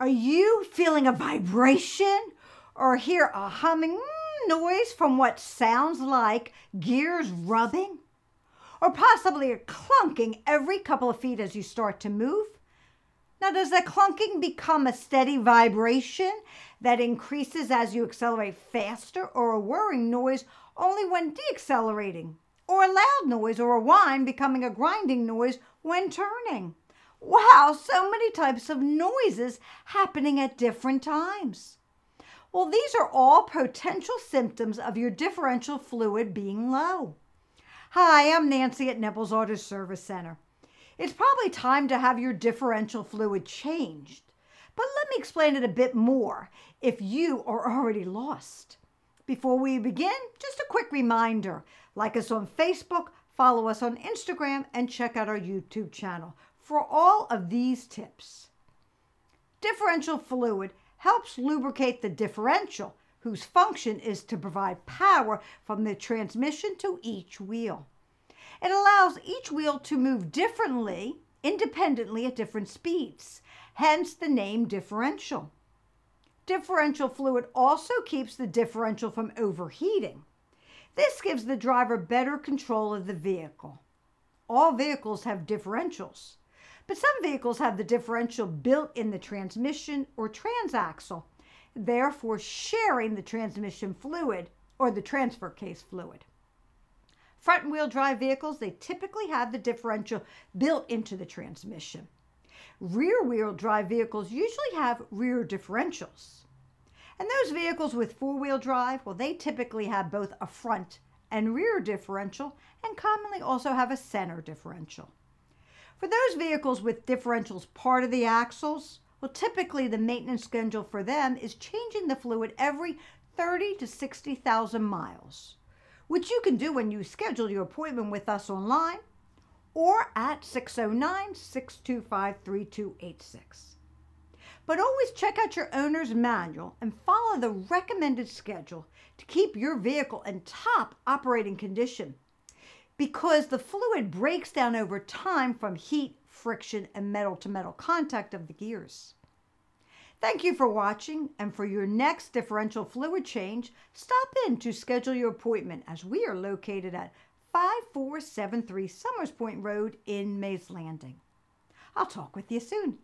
Are you feeling a vibration or hear a humming noise from what sounds like gears rubbing? Or possibly a clunking every couple of feet as you start to move? Now, does that clunking become a steady vibration that increases as you accelerate faster, or a whirring noise only when deaccelerating, or a loud noise or a whine becoming a grinding noise when turning? Wow, so many types of noises happening at different times. Well, these are all potential symptoms of your differential fluid being low. Hi, I'm Nancy at Kneble's Auto Service Center. It's probably time to have your differential fluid changed. But let me explain it a bit more if you are already lost. Before we begin, just a quick reminder like us on Facebook, follow us on Instagram, and check out our YouTube channel for all of these tips. Differential fluid helps lubricate the differential, whose function is to provide power from the transmission to each wheel. It allows each wheel to move differently, independently at different speeds, hence the name differential. Differential fluid also keeps the differential from overheating. This gives the driver better control of the vehicle. All vehicles have differentials, but some vehicles have the differential built in the transmission or transaxle, therefore sharing the transmission fluid or the transfer case fluid. Front wheel drive vehicles, they typically have the differential built into the transmission. Rear wheel drive vehicles usually have rear differentials. And those vehicles with four wheel drive, well, they typically have both a front and rear differential and commonly also have a center differential. For those vehicles with differentials part of the axles, well, typically the maintenance schedule for them is changing the fluid every 30 to 60,000 miles which you can do when you schedule your appointment with us online or at 609 625 3286. But always check out your owner's manual and follow the recommended schedule to keep your vehicle in top operating condition because the fluid breaks down over time from heat, friction, and metal to metal contact of the gears. Thank you for watching, and for your next differential fluid change, stop in to schedule your appointment as we are located at 5473 Somers Point Road in Mays Landing. I'll talk with you soon.